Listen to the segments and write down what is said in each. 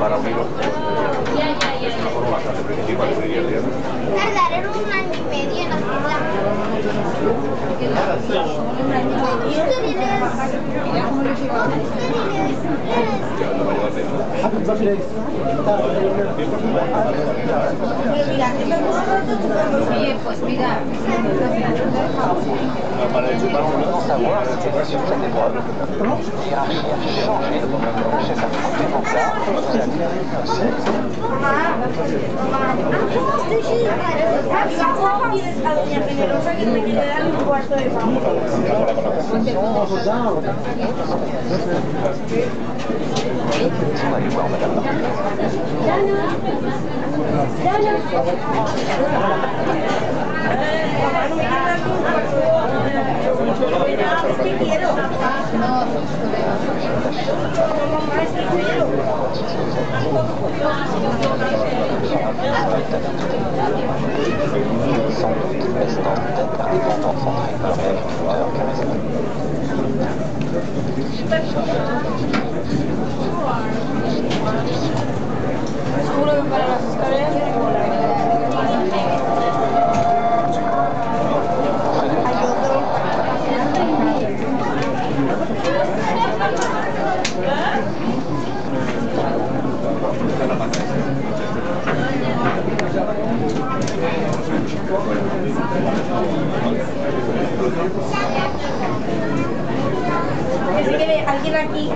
para unirlos. Es una forma bastante primitiva de seguir el Tardaron un año y medio en hacerla. No va a llevar tiempo. Oye, pues mira, el savoir si c'était sur cette épreuve. La hiérarchie a changé. Chef a coupé pour ça. Vous avez aussi. Dana Dana otro. Que alguien aquí.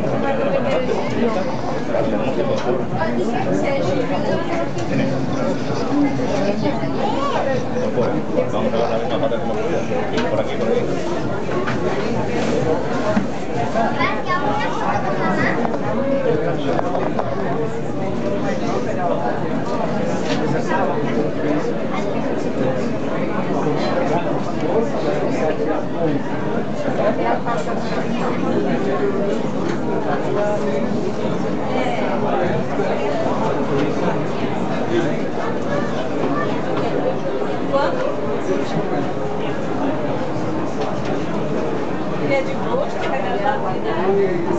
Vamos a la misma cogido. Por aquí, por aquí. Gracias. quanto? é de gosto, é da realidade.